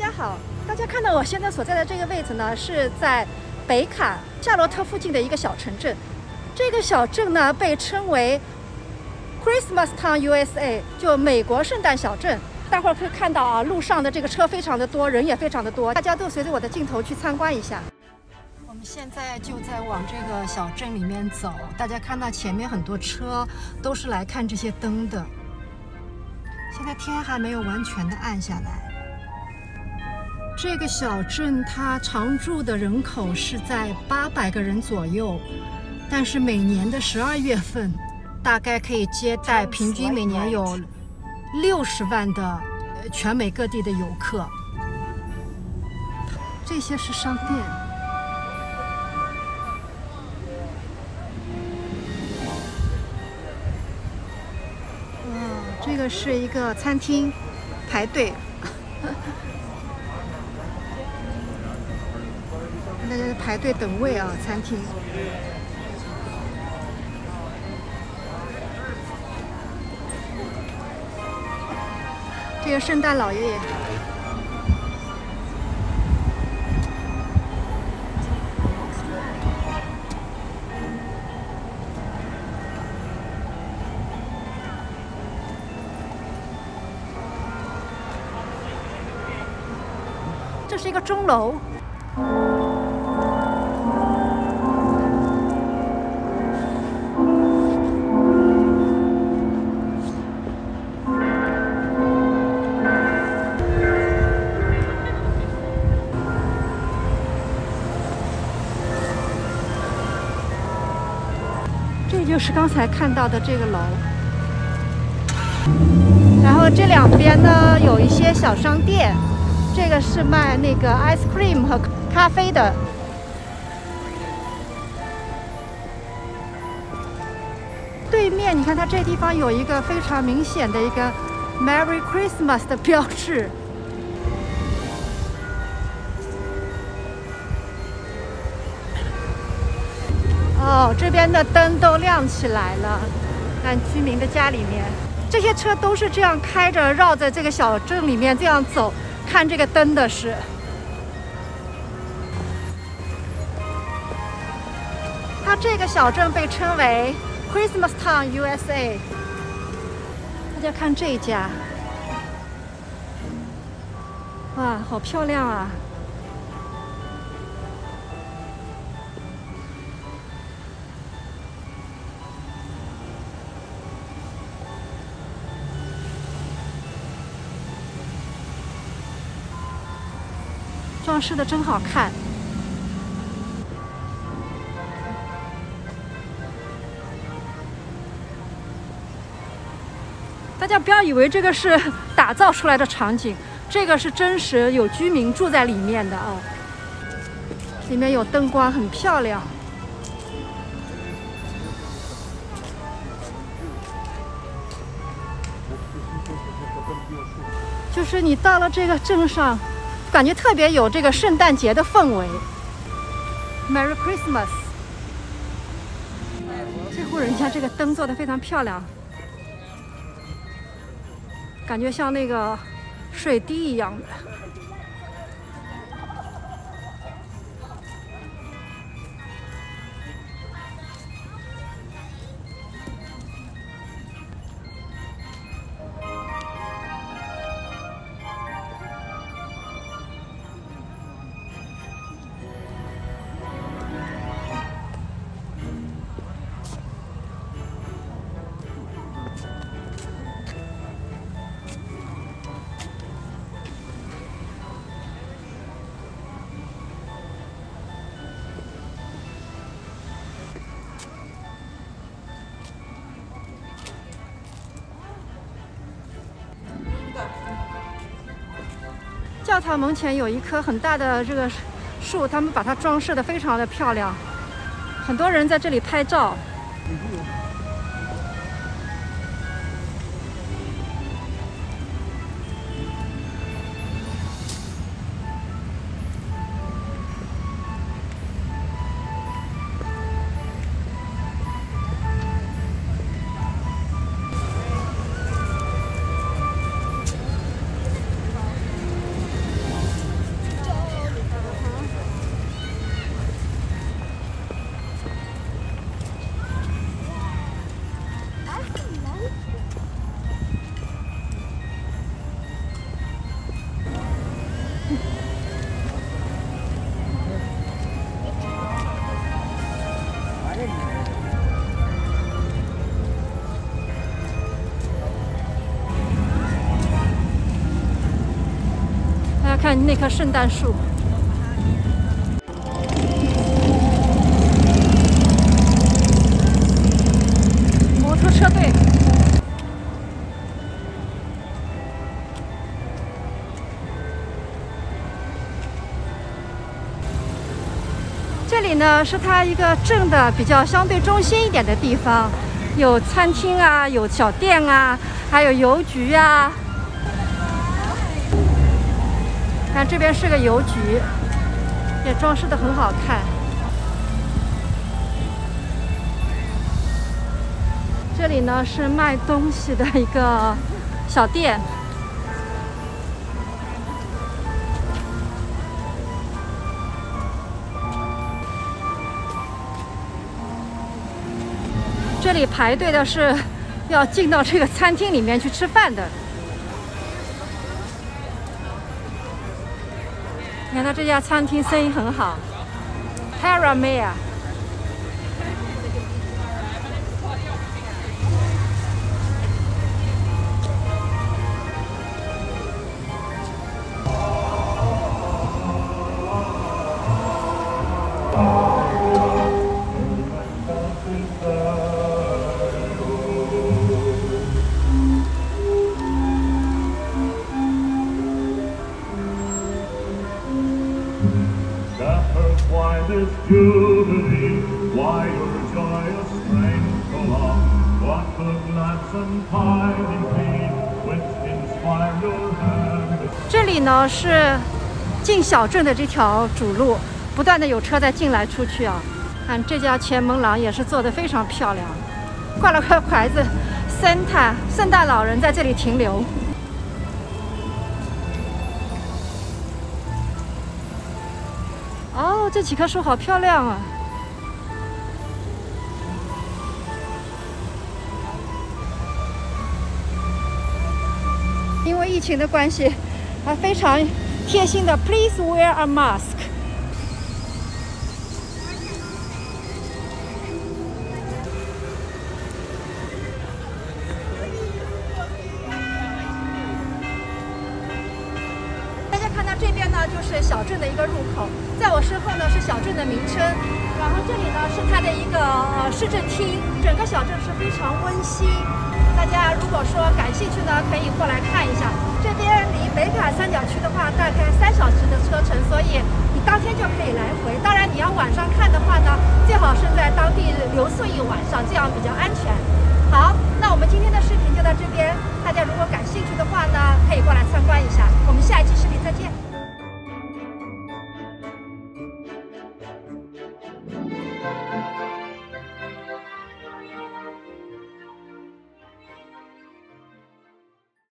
大家好，大家看到我现在所在的这个位置呢，是在北卡夏洛特附近的一个小城镇。这个小镇呢被称为 Christmas Town USA，就美国圣诞小镇。待会儿可以看到啊，路上的这个车非常的多，人也非常的多，大家都随着我的镜头去参观一下。我们现在就在往这个小镇里面走，大家看到前面很多车都是来看这些灯的。现在天还没有完全的暗下来。这个小镇它常住的人口是在八百个人左右，但是每年的十二月份，大概可以接待平均每年有六十万的全美各地的游客。这些是商店，哇，这个是一个餐厅，排队。大家排队等位啊！餐厅，这个圣诞老爷爷，这是一个钟楼。这就是刚才看到的这个楼，然后这两边呢有一些小商店，这个是卖那个 ice cream 和咖啡的。对面你看它这地方有一个非常明显的一个 Merry Christmas 的标志。哦，这边的灯都亮起来了。看居民的家里面，这些车都是这样开着，绕在这个小镇里面这样走，看这个灯的是。它这个小镇被称为 Christmas Town USA。大家看这一家，哇，好漂亮啊！装饰的真好看，大家不要以为这个是打造出来的场景，这个是真实有居民住在里面的啊，里面有灯光，很漂亮。就是你到了这个镇上。感觉特别有这个圣诞节的氛围。Merry Christmas！这户人家这个灯做的非常漂亮，感觉像那个水滴一样的。教堂门前有一棵很大的这个树，他们把它装饰的非常的漂亮，很多人在这里拍照。那棵圣诞树。摩托车队。这里呢是它一个镇的比较相对中心一点的地方，有餐厅啊，有小店啊，还有邮局啊。看这边是个邮局，也装饰的很好看。这里呢是卖东西的一个小店。这里排队的是要进到这个餐厅里面去吃饭的。你看他这家餐厅生意很好。Tara mia why this good lady why you trials drink along what the blood's on parting beat witnesses find your hand? 这里呢是进小镇的这条主路不断的有车在进来出去啊。看这家前门廊也是做的非常漂亮。挂了块牌子森泰圣诞老人在这里停留。哦，这几棵树好漂亮啊！因为疫情的关系，还非常贴心的，Please wear a mask。大家看到这边呢，就是小镇的一个入口，在我身后呢是小镇的名称，然后这里呢是它的一个市政厅，整个小镇是非常温馨。大家如果说感兴趣呢，可以过来看一下。这边离北卡三角区的话，大概三小时的车程，所以你当天就可以来回。当然，你要晚上看的话呢，最好是在当地留宿一晚上，这样比较安全。好，那我们今天的视频就到这边。